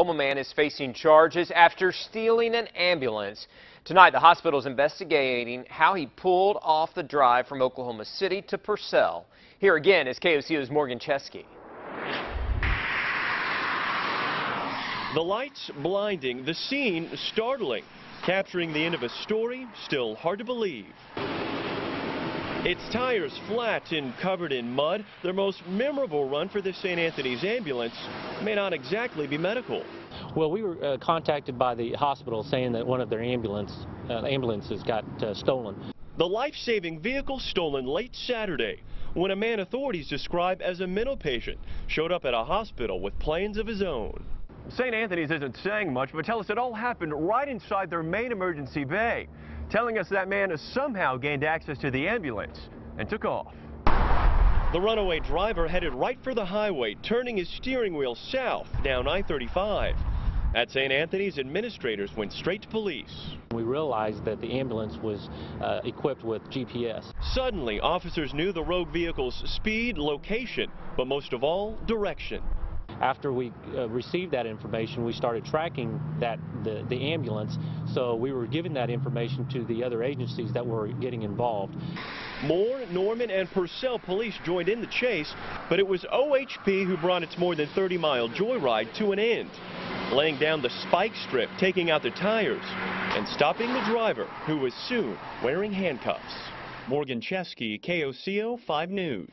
Houma man is facing charges after stealing an ambulance. Tonight, the hospital is investigating how he pulled off the drive from Oklahoma City to Purcell. Here again is KOCO's Morgan Chesky. The lights blinding, the scene startling. Capturing the end of a story still hard to believe. Its tires flat and covered in mud, their most memorable run for the St. Anthony's ambulance may not exactly be medical. Well, we were uh, contacted by the hospital saying that one of their ambulance uh, ambulances got uh, stolen. The life-saving vehicle stolen late Saturday when a man authorities describe as a mental patient showed up at a hospital with plans of his own. St. Anthony's isn't saying much, but tell us it all happened right inside their main emergency bay, telling us that man somehow gained access to the ambulance and took off. The runaway driver headed right for the highway, turning his steering wheel south down I-35. At St. Anthony's, administrators went straight to police. We realized that the ambulance was uh, equipped with GPS. Suddenly, officers knew the rogue vehicle's speed, location, but most of all, direction. After we uh, received that information, we started tracking that the, the ambulance, so we were giving that information to the other agencies that were getting involved. Moore, Norman, and Purcell police joined in the chase, but it was OHP who brought its more than 30-mile joyride to an end, laying down the spike strip, taking out the tires, and stopping the driver, who was soon wearing handcuffs. Morgan Chesky, KOCO 5 News.